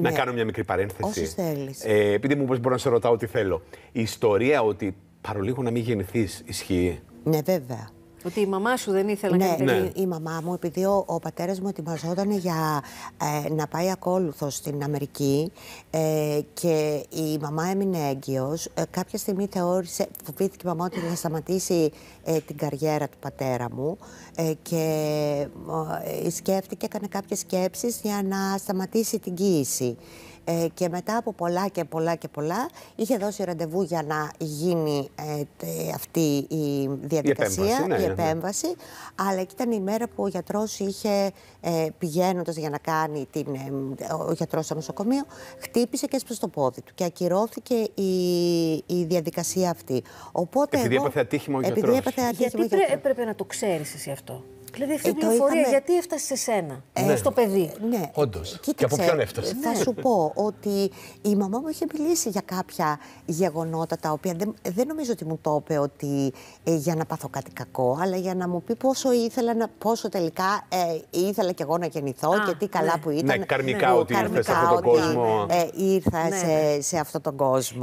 Να Ναι. κάνω μια μικρή παρένθεση. Όσες θέλεις. Ε, επειδή μου είπες μπορώ να σε ρωτάω ό,τι θέλω. Η ιστορία ότι παρολίγο να μην γεννηθείς ισχύει; Ναι, βέβαια. Ότι η μαμά σου δεν ήθελε να Ναι, κάνει παιδί. Ναι. η, η μαμά μου, επειδή ο, ο πατέρας μου ετοιμαζόταν για ε, να πάει ακόλουθος στην Αμερική ε, και η μαμά έμεινε έγκυος, ε, κάποια στιγμή θεώρησε, φοβήθηκε η μαμά ότι θα σταματήσει ε, την καριέρα του πατέρα μου ε, και ε, σκέφτηκε, έκανε κάποιες σκέψεις για να σταματήσει την κοίηση. Ε, και μετά από πολλά και πολλά και πολλά είχε δώσει ραντεβού για να γίνει ε, τε- αυτή η διαδικασία, επέμβαση, ναι, η ναι. επέμβαση, αλλά εκεί ήταν η μέρα που ο γιατρός είχε ε, πηγαίνοντας για να κάνει την, ε, ο γιατρός στο νοσοκομείο, χτύπησε και έσπασε το πόδι του και ακυρώθηκε η, η διαδικασία αυτή. Οπότε Επειδή εγώ- έπαθε ατύχημα ο επειδή γιατρός. έπαθε ατύχημα Γιατί ο πρέ- γιατρός. έπρεπε να το ξέρεις εσύ αυτό; Δηλαδή αυτή η Ε, το πληροφορία είχαμε- γιατί έφτασε σε σένα, Ναι. στο παιδί; Ναι. Όντως. Κοίταξε, Και από ποιον έφτασε; Θα σου πω ότι η μαμά μου είχε μιλήσει για κάποια γεγονότα τα οποία δεν, δεν νομίζω ότι μου το είπε ότι ε, για να πάθω κάτι κακό, αλλά για να μου πει πόσο ήθελα να, πόσο τελικά ε, ήθελα κι εγώ να γεννηθώ Α, και τι καλά ναι. που ήταν. Ναι, καρμικά που ότι ήρθες σε καρμικά αυτόν τον ότι, κόσμο. ε, ήρθα Ναι, σε, ναι. σε αυτόν τον κόσμο.